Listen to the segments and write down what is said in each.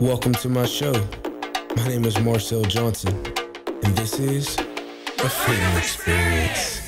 Welcome to my show. My name is Marcell Johnson, and this is a Freedom Experience.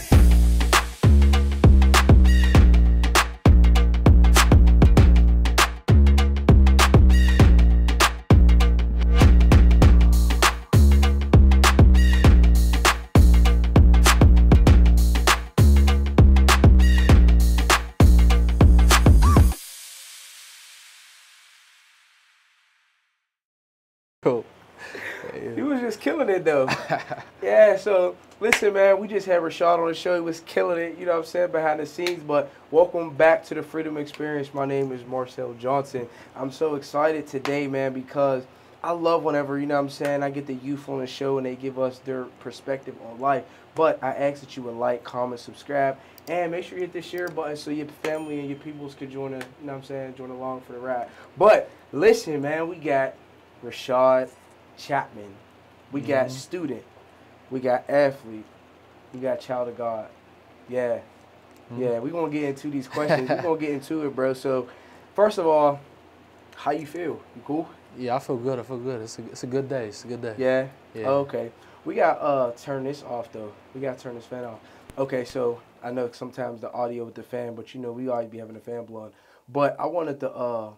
yeah, so listen, man, we just had Rashad on the show. He was killing it, you know what I'm saying, behind the scenes. But welcome back to the Freedom Experience. My name is Marcell Johnson. I'm so excited today, man, because I love whenever, you know what I'm saying, I get the youth on the show and they give us their perspective on life. But I ask that you would like, comment, subscribe, and make sure you hit the share button so your family and your peoples could join the, you know what I'm saying, join along for the ride. But listen, man, we got Rashad Chapman. We got Mhm. student. We got athlete. We got child of God. Yeah. Mhm. Yeah, we're gonna get into these questions. we're gonna get into it, bro. So first of all, how you feel? You cool? Yeah, I feel good. I feel good. It's a, it's a good day. It's a good day. Yeah? Yeah. Okay. We got uh turn this off though. We gotta turn this fan off. Okay, so I know sometimes the audio with the fan, but you know we always be having the fan blowing. But I wanted to uh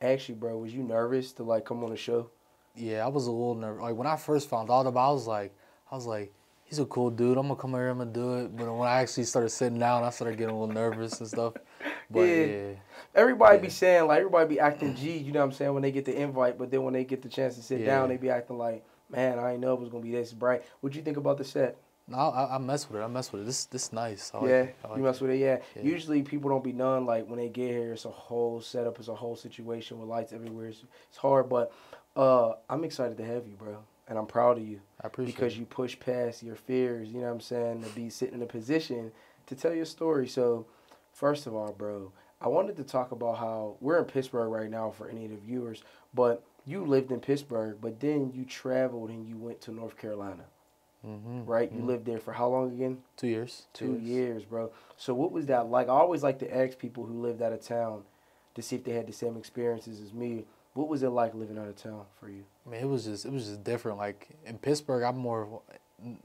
ask you, bro, was you nervous to like come on the show? Yeah, I was a little nervous. Like when I first found out about, it, I was like, I was like, he's a cool dude. I'm gonna come here. I'm gonna do it. But when I actually started sitting down, I started getting a little nervous and stuff. But Yeah. yeah, Everybody be saying like everybody be acting G, you know what I'm saying, when they get the invite, but then when they get the chance to sit Yeah. down, they be acting like, man, I didn't know it was gonna be this bright. What you think about the set? no, I, I mess with it. I mess with it. This this nice. I like yeah, it. Like you mess it. with it. Yeah. Yeah. Usually people don't be knowing like when they get here, it's a whole setup, it's a whole situation with lights everywhere. It's, it's hard, but uh, I'm excited to have you, bro, and I'm proud of you I appreciate because it. you push past your fears. You know what I'm saying? To be sitting in a position to tell your story. So, first of all, bro, I wanted to talk about how we're in Pittsburgh right now for any of the viewers, but you lived in Pittsburgh, but then you traveled and you went to North Carolina, hmm right? You lived there for how long again? two years. Two years, bro. So what was that like? I always like to ask people who lived out of town to see if they had the same experiences as me. What was it like living out of town for you? I mean, it was just it was just different. Like in Pittsburgh, I'm more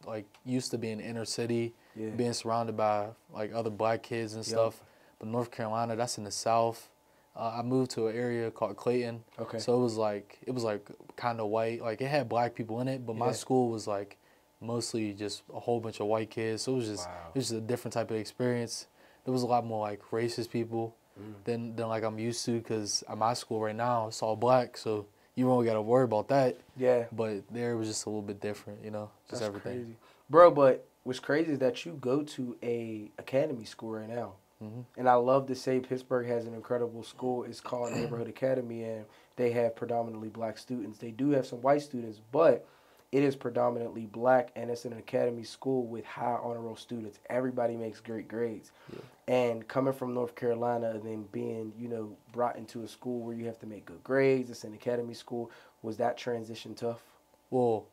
like used to being inner city, Yeah. being surrounded by like other black kids and Yup. stuff. But North Carolina, that's in the south. Uh, I moved to an area called Clayton, Okay. so it was like it was like kind of white. Like it had black people in it, but Yeah. my school was like mostly just a whole bunch of white kids. So it was just Wow. it was just a different type of experience. There was a lot more like racist people Mm. than than like I'm used to because at my school right now it's all black, so you don't got to worry about that. yeah. But there it was just a little bit different, you know, just That's everything. crazy. Bro, but what's crazy is that you go to a academy school right now. Mhm. And I love to say Pittsburgh has an incredible school. It's called Neighborhood Academy, and they have predominantly black students. They do have some white students, but it is predominantly black, and it's an academy school with high honor roll students. Everybody makes great grades. Yeah. And coming from North Carolina and then being, you know, brought into a school where you have to make good grades, it's an academy school, was that transition tough? Well,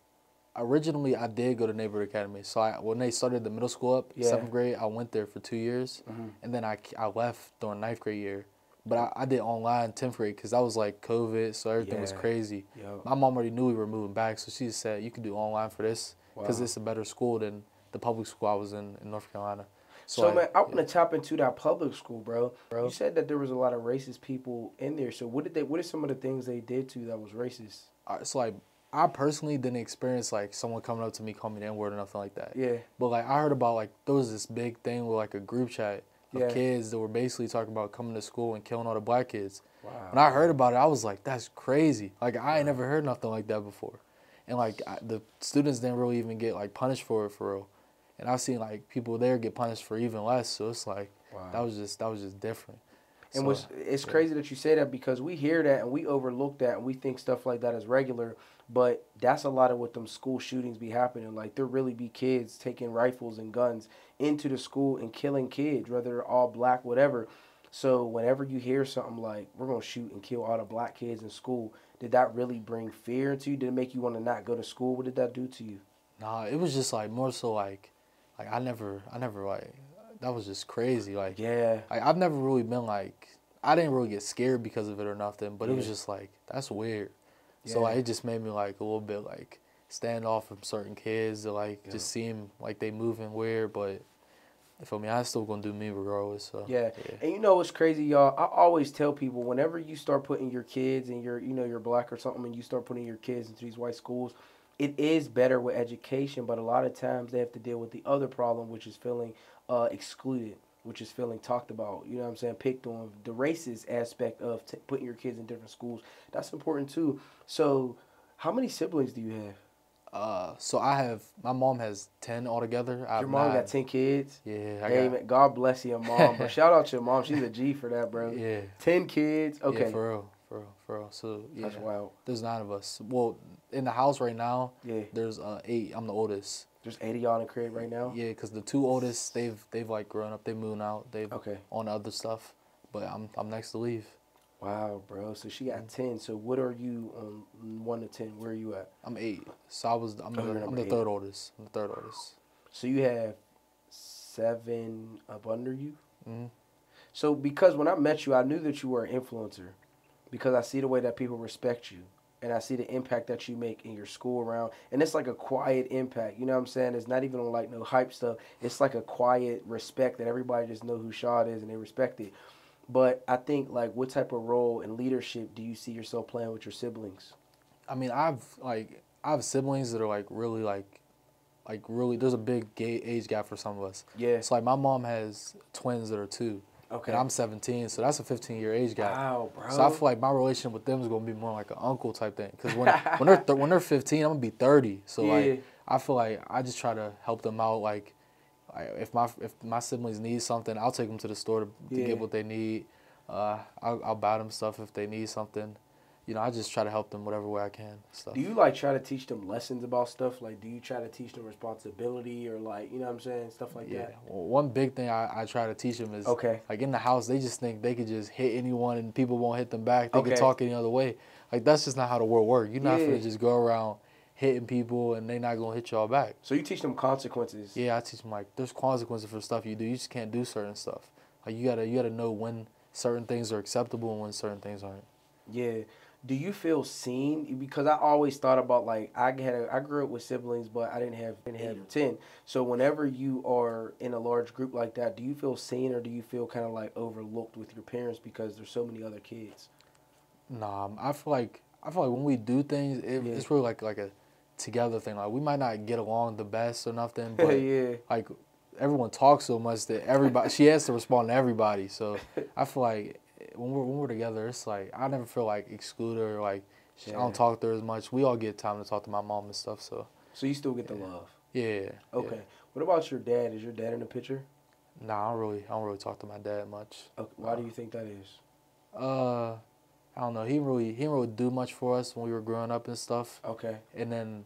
originally I did go to neighborhood academy. So I, when they started the middle school up, Yeah. seventh grade, I went there for two years, Mhm. and then I, I left during ninth grade year. But I, I did online grade because that was like COVID, so everything was crazy. Yo. My mom already knew we were moving back, so she just said you can do online for this because Wow. it's a better school than the public school I was in in North Carolina. So, I- man, I yeah. want to tap into that public school, bro. You said that there was a lot of racist people in there. So what did they? What are some of the things they did to you that was racist? Uh, so like I personally didn't experience like someone coming up to me calling me the N word or nothing like that. Yeah, But like I heard about like there was this big thing with like a group chat of Yeah. kids that were basically talking about coming to school and killing all the black kids. wow. When I heard about it, I was like, that's crazy. Like I ain't never heard nothing like that before. And like I, the students didn't really even get like punished for it for real. And I've seen like people there get punished for even less. So it's like Wow. that was just that was just different. And So, what's it's yeah. crazy that you say that because we hear that and we overlook that and we think stuff like that is regular, but that's a lot of what them school shootings be happening. Like there really be kids taking rifles and guns into the school and killing kids, whether they're all black, whatever. So whenever you hear something like we're gonna shoot and kill all the black kids in school, did that really bring fear into you? Did it make you want to not go to school? What did that do to you? Nah, it was just like more so like like I never I never like that was just crazy. Like Yeah, Like I've never really been like I didn't really get scared because of it or nothing, but it was just like that's weird. So like it just made me like a little bit like stand off from certain kids that like Yeah. just seem like they moving weird, but you feel me? I still gonna do me regardless. So Yeah. And you know what's crazy, y'all? I always tell people whenever you start putting your kids and you're, you know, you're black or something, and you start putting your kids into these white schools, it is better with education, but a lot of times they have to deal with the other problem, which is feeling uh, excluded, which is feeling talked about. You know what I'm saying? Picked on. The racist aspect of t- putting your kids in different schools that's important too. So, how many siblings do you have? Uh, so I have my mom has ten altogether. I Your mom nine. got ten kids. Yeah, I got. God bless your mom. But shout out to your mom. She's a G for that, bro. Yeah. Ten kids. Okay. Yeah, for real, for real, for real. So yeah, That's wild. there's nine of us. Well, in the house right now, Yeah. there's uh, eight. I'm the oldest. There's 80 y'all in the crib right now. Yeah, cause the two oldest, they've they've like grown up. They moving out. They've Okay. on other stuff. But I'm I'm next to leave. Wow, bro. So she got 10. So what are you on 1 to 10? Where are you at? I'm eight. So I was I'm Oh, the, I'm the third oldest. I'm the third oldest. So you have seven up under you? hmm So because when I met you, I knew that you were an influencer because I see the way that people respect you and I see the impact that you make in your school around. And it's like a quiet impact. You know what I'm saying? It's not even like no hype stuff. It's like a quiet respect that everybody just know who Shad is and they respect it. But I think like what type of role in leadership do you see yourself playing with your siblings? I mean, I've like I have siblings that are like really like, like really. There's a big age gap for some of us. Yeah. It's like my mom has twins that are two, Okay. and I'm 17, so that's a 15 year age gap. Wow, bro. So I feel like my relationship with them is gonna be more like an uncle type thing. Cause when when they're th- when they're 15, I'm gonna be 30. So Yeah. like I feel like I just try to help them out. Like, like if my if my siblings need something, I'll take them to the store to, to Yeah. get what they need. Uh, I'll, I'll buy them stuff if they need something. You know, I just try to help them whatever way I can. Stuff. Do you like try to teach them lessons about stuff? Like, do you try to teach them responsibility or like, you know what I'm saying, stuff like Yeah. that? Well, one big thing I, I try to teach them is Okay. like in the house they just think they could just hit anyone and people won't hit them back. They Okay. can talk any other way. Like that's just not how the world works. You're not Yeah. gonna just go around hitting people and they're not gonna hit y'all back. So you teach them consequences. Yeah, I teach them like there's consequences for stuff you do. You just can't do certain stuff. Like you gotta you gotta know when certain things are acceptable and when certain things aren't. Yeah. Do you feel seen? Because I always thought about like I had a, I grew up with siblings, but I didn't have didn't have ten. So whenever you are in a large group like that, do you feel seen or do you feel kind of like overlooked with your parents because there's so many other kids? Nah, um, I feel like I feel like when we do things, it, Yeah. it's really like like a together thing. Like we might not get along the best or nothing, but yeah. like everyone talks so much that everybody she has to respond to everybody. So I feel like when we're when we're together, it's like I never feel like excluded or like she, I don't talk to her as much. We all get time to talk to my mom and stuff. So So you still get the love. yeah. Okay. yeah. What about your dad? Is your dad in the picture? Nah, I don't really I don't really talk to my dad much. Okay. Why do you think that is? Uh, I don't know. He really he didn't really do much for us when we were growing up and stuff. Okay. And then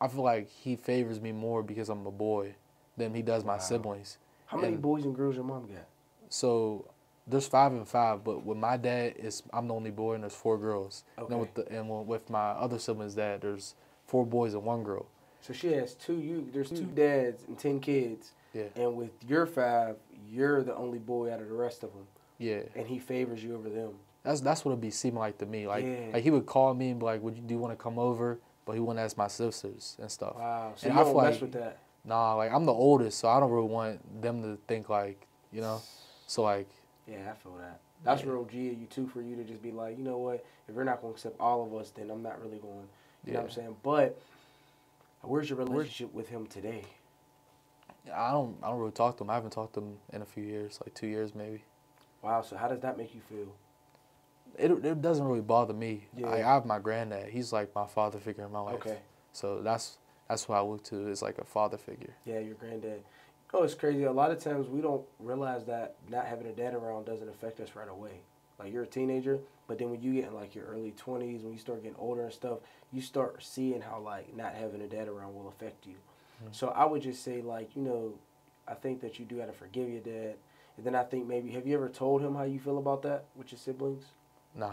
I feel like he favors me more because I'm a boy than he does my Wow. siblings. How many And- boys and girls your mom got? So there's five and five, but with my dad, it's I'm the only boy and there's four girls. And then with the and with- my other siblings' dad, there's four boys and one girl. So she has two. You there's two mm. dads and ten kids, Yeah, and with your five, you're the only boy out of the rest of them, yeah. and he favors you over them. That's that's what it'd be seeming like to me. Like Yeah. like he would call me and be like, "Would you do you want to come over?" But he wouldn't ask my sisters and stuff. Wow. So And you I don't mess like- with that. Nah, like I'm the oldest, so I don't really want them to think like you know. So like Yeah, I feel that. That's Yeah. real G of you too for you to just be like, you know what? If you're not gonna accept all of us, then I'm not really going. You know what I'm saying? But where's your relationship with him today? I don't I don't really talk to him. I haven't talked to him in a few years, like two years maybe. Wow. So how does that make you feel? It it doesn't really bother me. Yeah. I, I have my granddad. He's like my father figure in my life. Okay. So that's that's what I look to is like a father figure. Yeah, your granddad. Know, it's crazy. A lot of times we don't realize that not having a dad around doesn't affect us right away. Like you're a teenager, but then when you get in like your early twenties, when you start getting older and stuff, you start seeing how like not having a dad around will affect you. Hmm. So I would just say like you know, I think that you do got to forgive your dad, and then I think maybe have you ever told him how you feel about that with your siblings? Nah.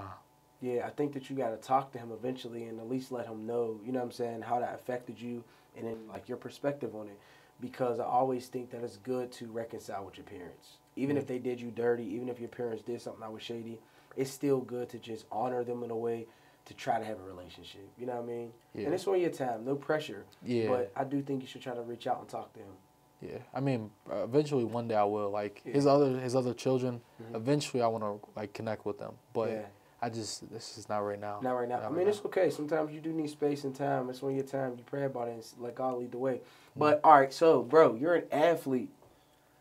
Yeah, I think that you got to talk to him eventually and at least let him know, you know what I'm saying, how that affected you and then like your perspective on it. Because I always think that it's good to reconcile with your parents. Even if they did you dirty, even if your parents did something that was shady, it's still good to just honor them in a way to try to have a relationship. You know what I mean? Yeah. And it's on your time, no pressure. Yeah. But I do think you should try to reach out and talk to him. Yeah, I mean, eventually one day I will. Like his other his other children, eventually I want to like connect with them. But Mm-hmm. Yeah. I just this is not right now. Not right now. Not I right mean, now. it's okay. Sometimes you do need space and time. It's on your time. You pray about it and let God lead the way. Mm-hmm. But all right, so bro, you're an athlete.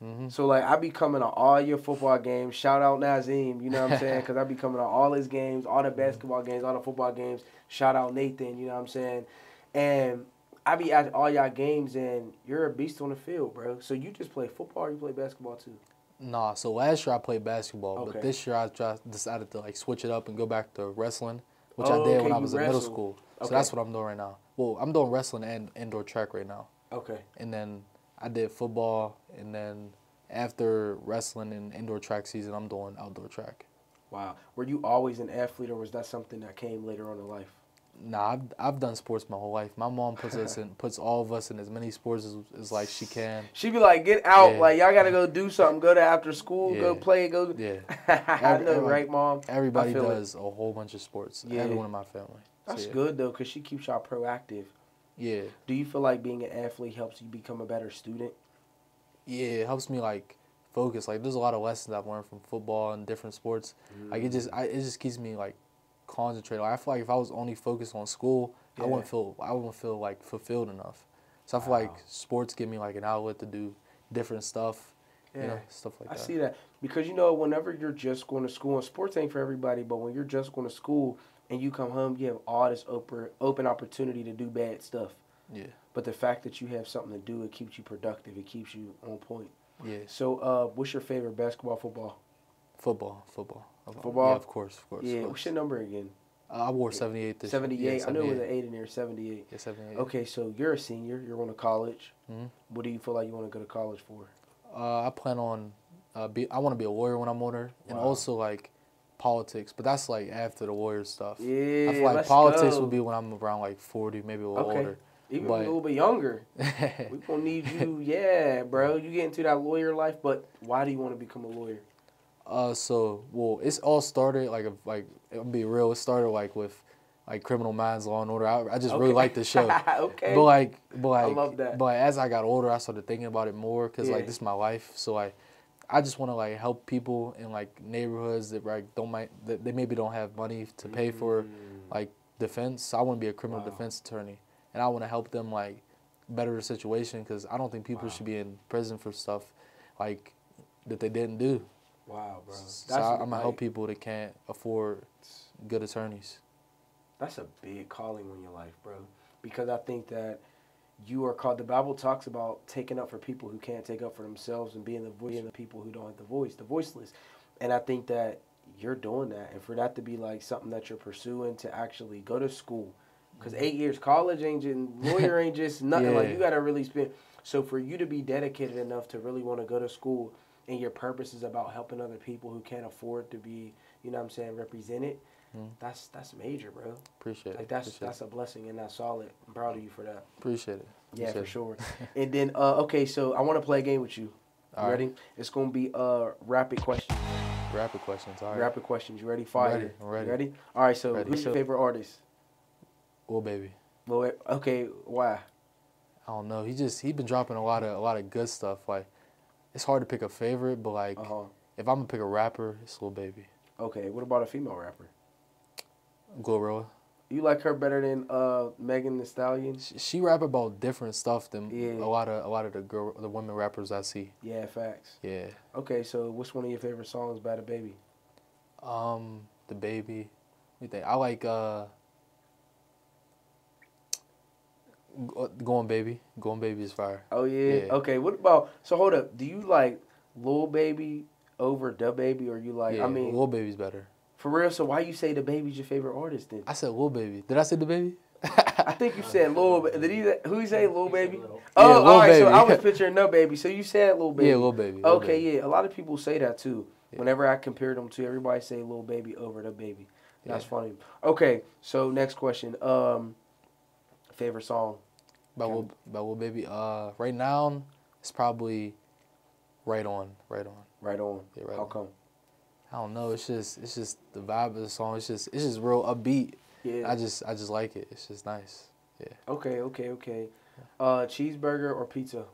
Mhm. So like, I be coming to all your football games. Shout out Nazim, you know what I'm saying? Because I be coming to all his games, all Mm-hmm. the basketball games, all the football games. Shout out Nathan, you know what I'm saying? And I be at all y'all games, and you're a beast on the field, bro. So you just play football, or you play basketball too? Nah, so last year I played basketball, Okay. but this year I decided to like switch it up and go back to wrestling, which Oh, I did okay, when I was in middle school. So Okay. that's what I'm doing right now. Well, I'm doing wrestling and indoor track right now, Okay. and then I did football, and then after wrestling and indoor track season, I'm doing outdoor track. Wow. Were you always an athlete, or was that something that came later on in life? Nah, I've, I've done sports my whole life. My mom puts us in, puts all of us in as many sports as, as like she can. She be like, get out, Yeah. like y'all gotta go do something. Go to after school, go Yeah. play, go. Yeah, I know, everyone- right, mom? everybody feel it. does a whole bunch of sports. Yeah. Everyone in my family. So, That's yeah. good though, cause she keeps y'all proactive. Yeah, Do you feel like being an athlete helps you become a better student? yeah, it helps me like focus. Like there's a lot of lessons I've learned from football and different sports. Like it just, I, it just keeps me like concentrated. Like, I feel like if I was only focused on school, I wouldn't feel, I wouldn't feel like fulfilled enough. So I feel Wow. like sports give me like an outlet to do different stuff. You know, stuff like I that. see that because you know whenever you're just going to school and sports ain't for everybody, but when you're just going to school and you come home, you have all this open open opportunity to do bad stuff. Yeah, But the fact that you have something to do, it keeps you productive. It keeps you on point. yeah. So, uh, what's your favorite basketball, football? Football, football, Football? Yeah, of course, of course. yeah. of What's your number again? Uh, I wore seventy eight this. Seventy Yeah, eight. I know it was an eight in there. Seventy eight. Yeah, seventy eight. Okay, so you're a senior. You're going to college. Mhm. What do you feel like you want to go to college for? Uh, I plan on, uh, be. I want to be a lawyer when I'm older, and also like politics. But that's like after the lawyer stuff. Yeah, I feel like politics go. would be when I'm around like forty, maybe a little Okay. older. Even but- a little bit younger. We gonna need you, yeah, bro. You get into that lawyer life, but why do you want to become a lawyer? Uh, so well, it's all started like a, like I'll be real. It started like with like Criminal Minds, Law and Order. I, I just really like the show. okay. But like, but like, love that. But as I got older, I started thinking about it more because Yeah. like this is my life. So like, I just want to like help people in like neighborhoods that like don't might that they maybe don't have money to pay for like defense. So I want to be a criminal Mm. Wow. defense attorney, and I want to help them like better the situation because I don't think people Wow. should be in prison for stuff like that they didn't do. wow, bro. So I, I'm gonna like- help people that can't afford good attorneys. That's a big calling in your life, bro. Because I think that you are called. The Bible talks about taking up for people who can't take up for themselves and being the voice of the people who don't have the voice, the voiceless. And I think that you're doing that, and for that to be like something that you're pursuing to actually go to school, because eight mm-hmm. years college ain't just lawyer ain't just nothing. Like you got to really spend. So for you to be dedicated enough to really want to go to school, and your purpose is about helping other people who can't afford to be, you know, what I'm saying, represented. Mhm. That's that's major, bro. Appreciate it. Like that's Appreciate that's a blessing and that's solid. I'm proud of you for that. it. Appreciate it. Yeah, for Appreciate it. sure. and then uh, okay, so I want to play a game with you. You All right. ready? It's gonna be uh rapid questions. Rapid questions. All right. Rapid questions. You ready? Fire. ready, I'm ready. You ready? All right. So Ready. who's your favorite artist? Well, baby. Well, okay. Why? I don't know. He just he been dropping a lot of a lot of good stuff. Like it's hard to pick a favorite, but like Uh huh. if I'm gonna pick a rapper, it's Lil Baby. Okay. What about a female rapper? Glorilla. You like her better than uh Megan Thee Stallion? She, she rap about different stuff than Yeah. a lot of a lot of the girl the women rappers I see. Yeah, facts. Yeah. Okay, so what's one of your favorite songs by DaBaby? Um, DaBaby. What you think? I like uh. Going baby, going baby is fire. Oh yeah. Yeah. Okay. What about? So hold up. Do you like Lil Baby over Da Baby, or you like? yeah, I mean, Lil Baby's better. for real. So why you say DaBaby's your favorite artist then? I said Lil Baby. Did I say DaBaby? I think you said Lil. Did he? Who you say Lil Baby? Yeah, Oh, Lil all right. So I was picturing No Baby. So you said Lil Baby. Yeah, Lil Baby. Lil Okay, Baby. yeah. A lot of people say that too. Yeah. Whenever I compare them to, everybody say Lil Baby over DaBaby. That's Yeah. funny. Okay, so next question. Um, favorite song. By Lil, by Lil Baby. Uh, right now, it's probably right on, right on. Right on. Yeah, right How on. come? I don't know. It's just, it's just the vibe of the song. It's just, it's just real upbeat. Yeah. I just I just like it. It's just nice. Yeah. Okay, okay, okay. Uh, cheeseburger or pizza?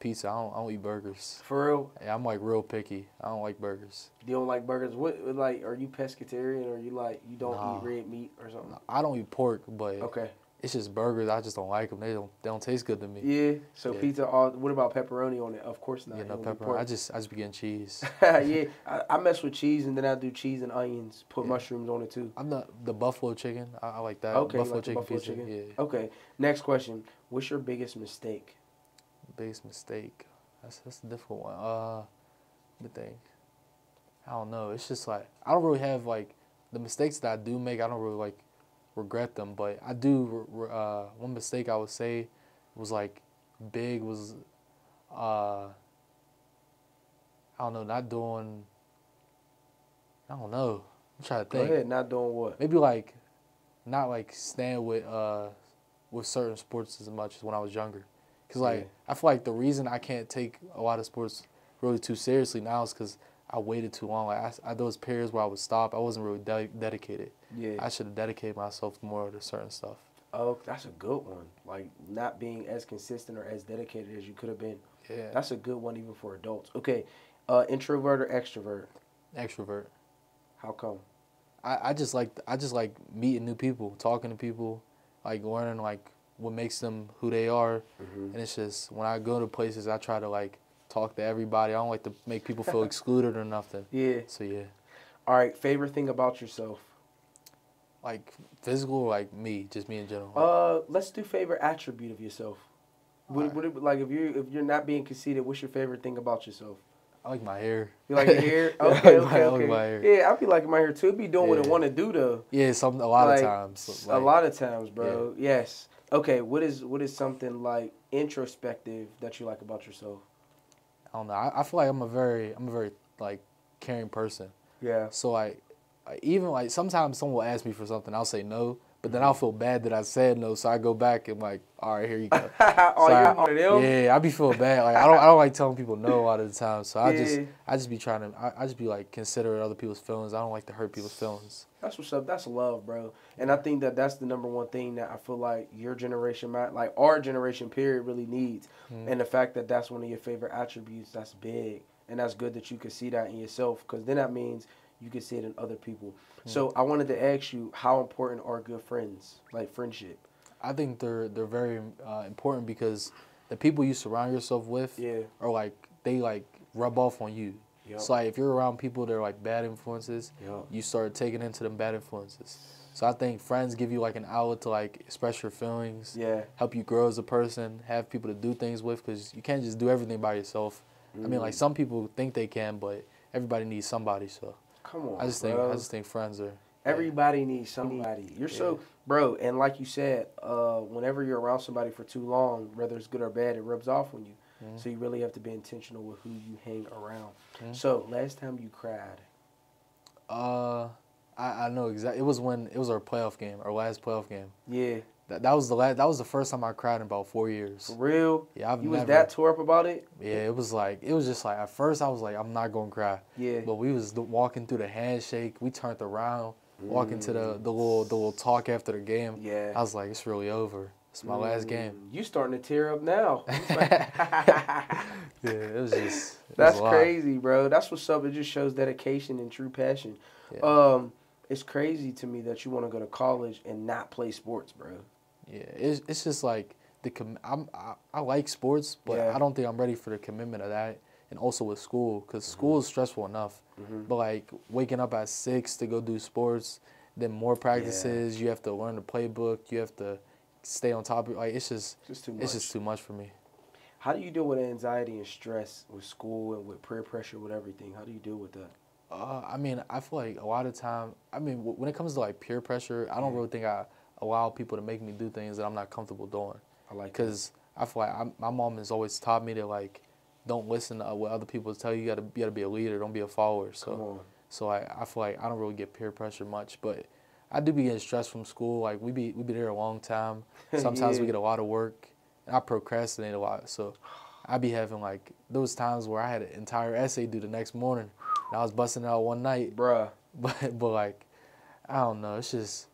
Pizza. I don't I don't eat burgers. For real? Yeah, I'm like real picky. I don't like burgers. You don't like burgers? What like? Are you pescatarian or you like you don't Nah. eat red meat or something? I don't eat pork, but Okay. It's just burgers. I just don't like them. They don't they don't taste good to me. Yeah. So Yeah. pizza. All. What about pepperoni on it? Of course not. Yeah, You no don't do pepper. pork. I just I just be getting cheese. yeah, I, I mess with cheese and then I do cheese and onions. Put Yeah. mushrooms on it too. I'm not the buffalo chicken. I, I like that. Okay, buffalo like chicken buffalo pizza. chicken? Yeah. Okay. Next question. What's your biggest mistake? Biggest mistake. That's that's a difficult one. Uh, let me think. I don't know. It's just like I don't really have like the mistakes that I do make. I don't really like regret them, but I do. Uh, one mistake I would say was like big was, uh, I don't know, not doing. I don't know. I'm trying to Go think. ahead. Not doing what? Maybe like, not like staying with uh, with certain sports as much as when I was younger. Cause like Yeah. I feel like the reason I can't take a lot of sports really too seriously now is because I waited too long. Like I, I those periods where I would stop, I wasn't really de- dedicated. Yeah. I should have dedicated myself more to certain stuff. Oh, that's a good one. Like not being as consistent or as dedicated as you could have been. Yeah. That's a good one even for adults. Okay. Uh, introvert or extrovert? Extrovert. How come? I, I just like I just like meeting new people, talking to people, like learning like what makes them who they are. Mhm. And it's just when I go to places, I try to like talk to everybody. I don't like to make people feel excluded or nothing. Yeah. So yeah, All right. Favorite thing about yourself? like physical, or like me, just me in general. Uh, let's do favorite attribute of yourself. What, Alright. what it- like if you if you're not being conceited, what's your favorite thing about yourself? I like my hair. You like your hair? Yeah, I Okay, like my- okay, I like okay. my hair. Yeah, I be liking my hair too. Be doing what I want to do though. Yeah, some a lot Like, of times. a lot of times, bro. Yes. Okay. What is what is something like introspective that you like about yourself? I don't know. I, I feel like I'm a very I'm a very like caring person. Yeah. So like, I- even like sometimes someone will ask me for something, I'll say no, but then I'll feel bad that I said no, so I go back and like, all right, here you go. oh, you're I- one. Yeah, I be feeling bad. Like I don't, I don't like telling people no a lot of the time. So I just, I just be trying to, I, I just be like considerate other people's feelings. I don't like to hurt people's feelings. That's what's up. That's love, bro. And I think that that's the number one thing that I feel like your generation, might, like our generation, period, really needs. Mhm. And the fact that that's one of your favorite attributes, that's big, and that's good that you can see that in yourself, because then that means you can see it in other people. So I wanted to ask you, how important are good friends, like friendship? I think they're they're very uh, important because the people you surround yourself with Yeah. are like they like rub off on you. Yep. So like if you're around people that are like bad influences, Yep. you start taking into them bad influences. So I think friends give you like an outlet to like express your feelings, Yeah. help you grow as a person, have people to do things with because you can't just do everything by yourself. I mean, like Mm. some people think they can, but everybody needs somebody. So Come on. I just think. I just think friends are. Everybody needs somebody. You're so, bro, and like you said, uh, whenever you're around somebody for too long, whether it's good or bad, it rubs off on you. Mhm. So you really have to be intentional with who you hang around. Mhm. So last time you cried, Uh, I, I know exactly. It was when it was our playoff game, our last playoff game. yeah, That, that was the last. That was the first time I cried in about four years. for real, Yeah, I've you never. was that tore up about it. yeah, it was like it was just like at first I was like I'm not gonna cry, Yeah, but we was walking through the handshake. We turned around, walking to the Mm. the little the little talk after the game. yeah. I was like, it's really over. It's my last game. Mm, You starting to tear up now. Like- Yeah, it was just. it That's lot. crazy, bro. That's what's up. It just shows dedication and true passion. Yeah. Um, it's crazy to me that you want to go to college and not play sports, bro. Yeah, it's it's just like the com- I'm I, I like sports, but Yeah. I don't think I'm ready for the commitment of that. And also with school, because school is stressful enough. Mhm. But like waking up at six to go do sports, then more practices. You have to learn the playbook. You have to stay on top of like it's just Just too much. it's just too much for me. How do you deal with anxiety and stress with school and with peer pressure with everything? How do you deal with that? Uh, I mean, I feel like a lot of time. I mean, w- when it comes to like peer pressure, I don't Yeah. really think I allow people to make me do things that I'm not comfortable doing. I like. Because I feel like I'm, my mom has always taught me to like, don't listen to what other people tell you. You gotta, you gotta be a leader. Don't be a follower. So, so I, I feel like I don't really get peer pressure much, but I do be getting stressed from school. Like we be, we be there a long time. Sometimes we get a lot of work, and I procrastinate a lot. So, I be having like those times where I had an entire essay due the next morning, and I was busting it out one night. Bruh. But, but like, I don't know. It's just,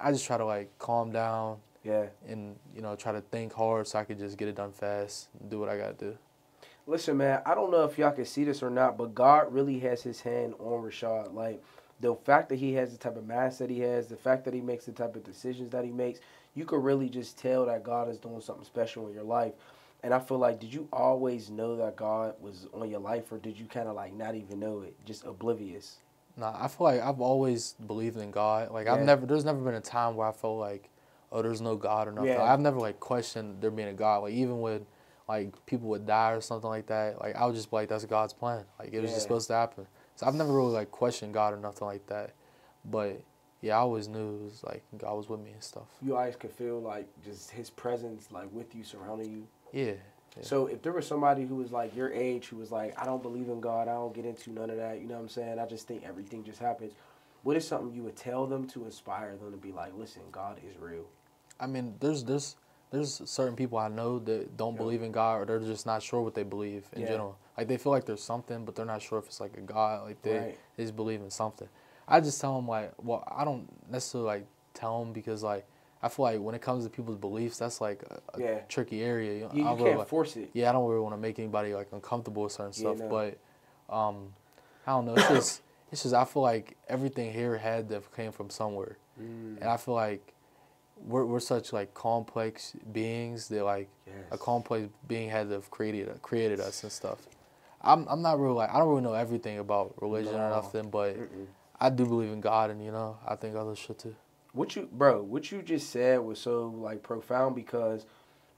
I just try to like calm down Yeah. and you know try to think hard so I could just get it done fast, and do what I gotta do. Listen, man, I don't know if y'all can see this or not, but God really has his hand on Rashad. Like the fact that he has the type of mindset he has, the fact that he makes the type of decisions that he makes, you could really just tell that God is doing something special in your life. And I feel like, did you always know that God was on your life, or did you kind of like not even know it, just oblivious? Nah, I feel like I've always believed in God. Like I've never, there's never been a time where I felt like, oh, there's no God or nothing. Yeah. I've never like questioned there being a God. Like even when like people would die or something like that, like I would just be like, that's God's plan. Like it was Yeah. just supposed to happen. So I've never really like questioned God or nothing like that. But yeah, I always knew it was like God was with me and stuff. You always could feel like just his presence, like with you, surrounding you. Yeah. Yeah. So if there was somebody who was like your age who was like, I don't believe in God, I don't get into none of that, you know what I'm saying? I just think everything just happens. What is something you would tell them to inspire them to be like, listen, God is real? I mean, there's there's there's certain people I know that don't Yeah. believe in God or they're just not sure what they believe in Yeah. general. Like they feel like there's something, but they're not sure if it's like a God. Like they, Right. they just believe in something. I just tell them like, well, I don't necessarily like tell them because like I feel like when it comes to people's beliefs, that's like a, a Yeah. tricky area. You, You, you can't like- force it. yeah, I don't really want to make anybody like uncomfortable with certain Yeah, stuff, no. but um, I don't know. It's just it's just I feel like everything here had to have came from somewhere, Mm. and I feel like we're we're such like complex beings that like a complex being had to have created created us and stuff. I'm I'm not really like I don't really know everything about religion or No. nothing, but Mm-mm. I do believe in God, and you know I think others should too. What you, bro? What you just said was so like profound because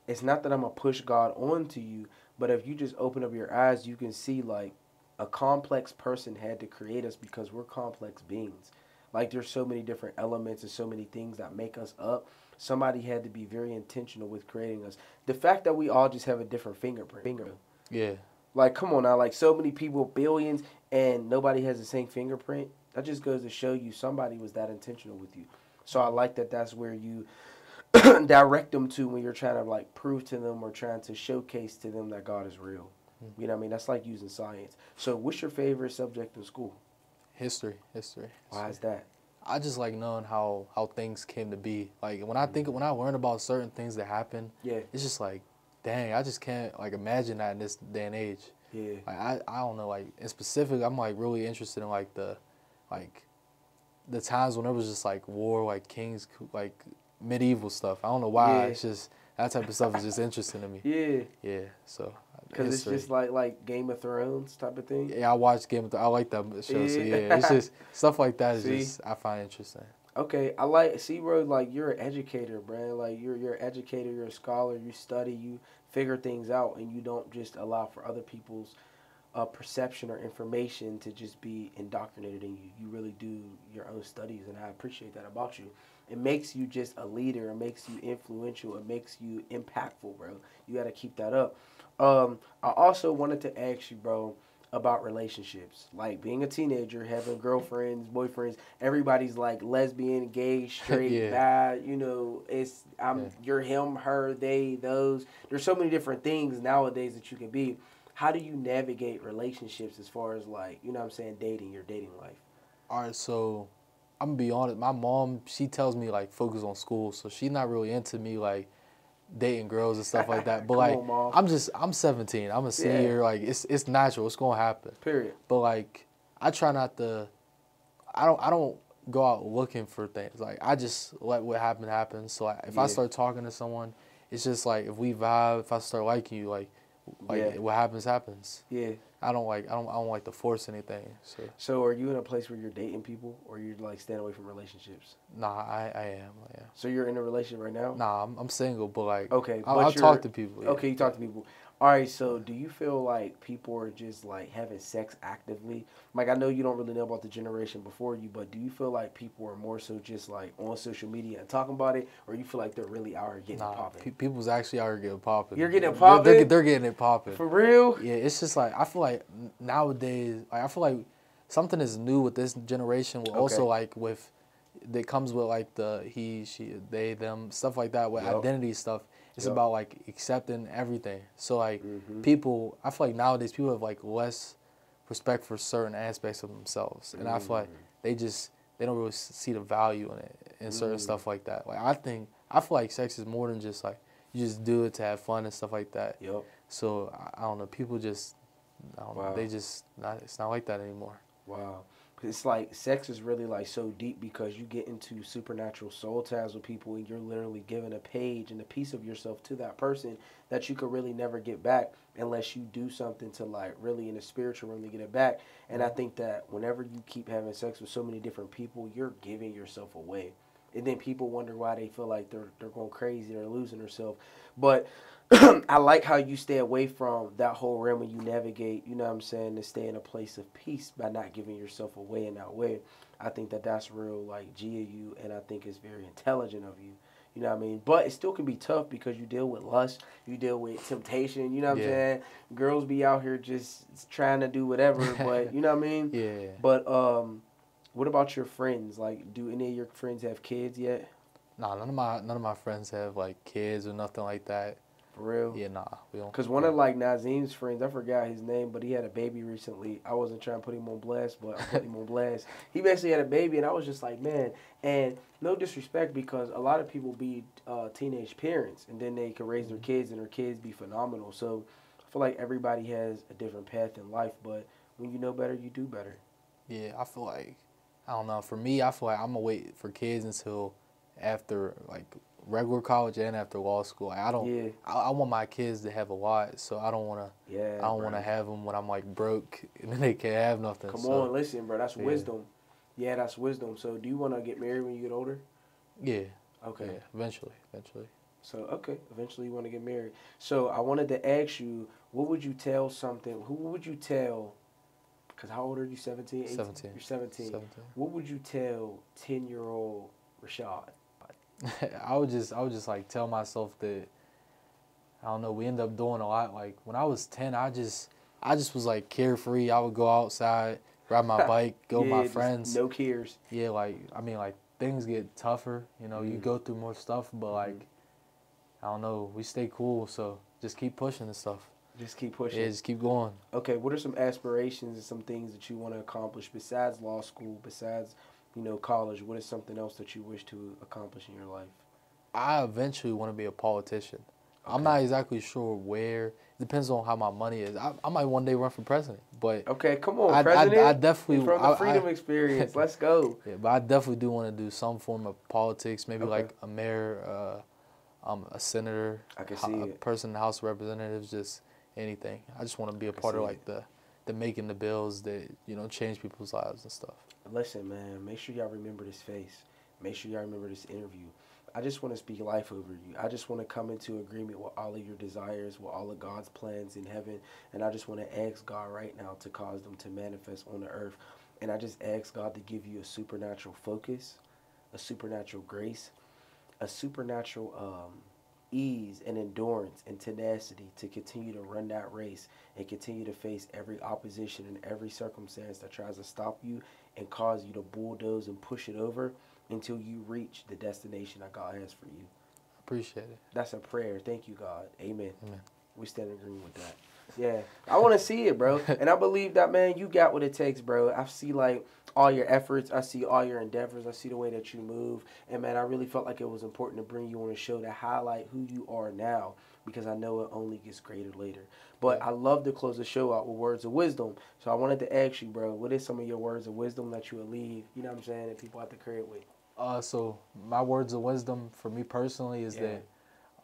it's not that I'm gonna push God onto you, but if you just open up your eyes, you can see like a complex person had to create us because we're complex beings. Like there's so many different elements and so many things that make us up. Somebody had to be very intentional with creating us. The fact that we all just have a different fingerprint. Finger. Yeah, Like, come on now, like so many people, billions, and nobody has the same fingerprint. That just goes to show you somebody was that intentional with you. So I like that that's where you direct them to when you're trying to like prove to them or trying to showcase to them that God is real. Hmm. You know what I mean? That's like using science. So what's your favorite subject in school? history, history. Why is that? I just like knowing how how things came to be. Like when I hmm. think when I learn about certain things that happen, Yeah, it's just like, dang, I just can't like imagine that in this day and age. yeah, Like I, I don't know, like in specific, I'm like really interested in like the, like, the times when it was just like war, like kings, like medieval stuff. I don't know why. Yeah. It's just that type of stuff is just interesting to me. yeah. Yeah. So. Uh, because it's just like like Game of Thrones type of thing. Yeah, I watch Game of Thrones. I like that show. So Yeah. yeah, it's just stuff like that is See? just I find interesting. Okay, I like see, bro. Like you're an educator, bro. Like you're you're an educator. You're a scholar. You study. You figure things out, and you don't just allow for other people's uh, perception or information to just be indoctrinated in you. You really do your own studies, and I appreciate that about you. It makes you just a leader. It makes you influential. It makes you impactful, bro. You got to keep that up. Um, I also wanted to ask you, bro, about relationships. Like being a teenager, having girlfriends, boyfriends. Everybody's like lesbian, gay, straight, Yeah. bad. You know, it's I'm Yeah. you're him, her, they, those. There's so many different things nowadays that you can be. How do you navigate relationships as far as like you know what I'm saying dating your dating life? All right, so I'm gonna be honest. My mom, she tells me like focus on school, so she's not really into me like dating girls and stuff like that. But like, on, I'm just I'm 17. I'm a senior. Like it's it's natural. It's gonna happen. Period. But like, I try not to. I don't I don't go out looking for things. Like I just let what happen happen. So like, if Yeah. I start talking to someone, it's just like if we vibe, if I start liking you, like like Yeah. what happens happens. Yeah. I don't like I don't I don't like to force anything. So So are you in a place where you're dating people, or you're like staying away from relationships? nah, I I am yeah. So you're in a relationship right now? Nah, I'm, I'm single, but like Okay, I'll, but you're- talk to people. yeah. Okay, you talk to people. All right, so do you feel like people are just like having sex actively? Like I know you don't really know about the generation before you, but do you feel like people are more so just like on social media and talking about it, or you feel like they're really out here getting Nah, popping? pe- people's actually out here getting popping. You're getting it They're- They're, popping? they're getting it popping. For real? Yeah, it's just like I feel like nowadays, like I feel like something is new with this generation. With also like with that comes with like the he, she, they, them stuff like that with Yup. identity stuff. It's Yup. about like accepting everything. So like Mhm. people, I feel like nowadays people have like less respect for certain aspects of themselves, and I feel like Mm. they just they don't really see the value in it. and certain Mm. stuff like that. Like I think I feel like sex is more than just like you just do it to have fun and stuff like that. Yep. So I, I don't know. People just I don't Wow. know. They just not. It's not like that anymore. Wow. It's like sex is really like so deep because you get into supernatural soul ties with people and you're literally giving a page and a piece of yourself to that person that you could really never get back unless you do something to like really in the spiritual realm to get it back. And I think that whenever you keep having sex with so many different people, you're giving yourself away. And then people wonder why they feel like they're they're going crazy, they're losing themselves. But I like how you stay away from that whole realm and you navigate, you know what I'm saying, to stay in a place of peace by not giving yourself away in that way. I think that that's real, like, G of you, and I think it's very intelligent of you. You know what I mean? But it still can be tough because you deal with lust, you deal with temptation, you know what Yeah. I'm saying? Girls be out here just trying to do whatever, but you know what I mean? Yeah. But um, what about your friends? Like, do any of your friends have kids yet? Nah, none of my none of my friends have like kids or nothing like that. For real? Yeah, nah, we don't. Because one of like Nazim's friends, I forgot his name, but he had a baby recently. I wasn't trying to put him on blast, but I put him on blast. He basically had a baby, and I was just like, man. And no disrespect, because a lot of people be uh, teenage parents, and then they can raise their kids, and their kids be phenomenal. So I feel like everybody has a different path in life, but when you know better, you do better. Yeah, I feel like I don't know. For me, I feel like I'm gonna wait for kids until after like regular college and after law school. I don't. Yeah, I, I want my kids to have a lot, so I don't wanna. yeah. I don't wanna have them when I'm like broke and then they can't have nothing. Come so, on, listen, bro. That's yeah. wisdom. Yeah, that's wisdom. So, do you want to get married when you get older? Yeah. Okay. Yeah. Eventually. Eventually. So okay, eventually you want to get married. So I wanted to ask you, what would you tell something? Who would you tell? Because how old are you? 17? 18? 17. You're 17. Seventeen. What would you tell 10 year old Rashad? I would just I would just like tell myself that I don't know, we end up doing a lot. Like when I was ten I just I just was like carefree. I would go outside, ride my bike, go with my friends. No cares. Yeah, like I mean like things get tougher, you know, you Mhm. go through more stuff, but like I don't know, we stay cool, so just keep pushing and stuff. Just keep pushing. Yeah, just keep going. Okay, what are some aspirations and some things that you want to accomplish besides law school, besides, you know, college? What is something else that you wish to accomplish in your life? I eventually want to be a politician. I'm not exactly sure where. It depends on how my money is. I, I might one day run for president, but Okay, come on, I, I, President. I definitely from the I- I- Freedom Experience. Let's go. Yeah, but I definitely do want to do some form of politics, maybe Okay. like a mayor, uh, um, a senator, I can see a it. person in the House of Representatives, just anything. I just want to be a part of like the, the making the bills that you know change people's lives and stuff. Listen, man, make sure y'all remember this face. Make sure y'all remember this interview. I just want to speak life over you. I just want to come into agreement with all of your desires, with all of God's plans in heaven. And I just want to ask God right now to cause them to manifest on the earth. And I just ask God to give you a supernatural focus, a supernatural grace, a supernatural um, ease and endurance and tenacity to continue to run that race and continue to face every opposition and every circumstance that tries to stop you and cause you to bulldoze and push it over until you reach the destination that God has for you. Appreciate it. That's a prayer. Thank you, God. Amen. Amen. We stand in agreement with that. Yeah, I want to see it, bro. And I believe that, man, you got what it takes, bro. I see, like, all your efforts. I see all your endeavors. I see the way that you move. And, man, I really felt like it was important to bring you on a show to highlight who you are now because I know it only gets greater later. But I love to close the show out with words of wisdom. So I wanted to ask you, bro, what is some of your words of wisdom that you would leave, you know what I'm saying, that people have to crib with? Uh, so my words of wisdom for me personally is Yeah. that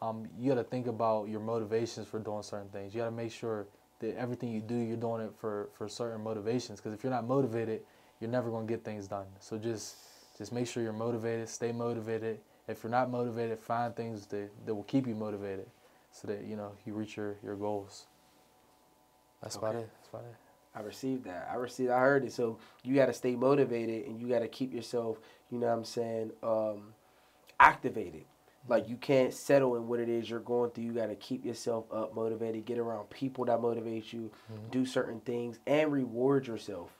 um, you got to think about your motivations for doing certain things. You got to make sure that everything you do, you're doing it for for certain motivations. Because if you're not motivated, you're never gonna get things done. So just just make sure you're motivated. Stay motivated. If you're not motivated, find things that, that will keep you motivated, so that you know you reach your your goals. That's about it. That's about it. I received that. I received. I heard it. So you got to stay motivated, and you got to keep yourself. You know what I'm saying? Um, activated. Like you can't settle in what it is you're going through. You got to keep yourself up, motivated. Get around people that motivate you. Mm-hmm. Do certain things and reward yourself.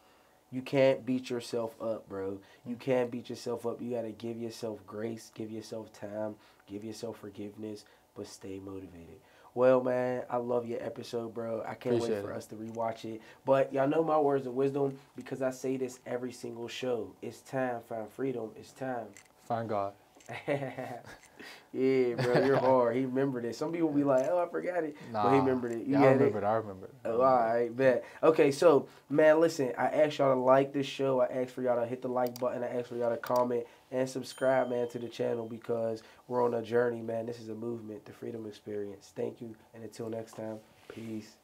You can't beat yourself up, bro. You mm-hmm. can't beat yourself up. You got to give yourself grace, give yourself time, give yourself forgiveness, but stay motivated. Well, man, I love your episode, bro. I can't Appreciate wait for it. us to rewatch it. But y'all know my words of wisdom because I say this every single show. It's time, find freedom. It's time, Find God. yeah, bro, you're hard. He remembered it. Some people be like, "Oh, I forgot it," Nah, but he remembered it. You yeah, I remember it? it. I remember it. I Oh, remember all it. bet. Okay, so man, listen. I asked y'all to like this show. I asked for y'all to hit the like button. I asked for y'all to comment and subscribe, man, to the channel because we're on a journey, man. This is a movement, the Freedom Experience. Thank you, and until next time, peace.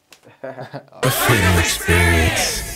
A freedom experience.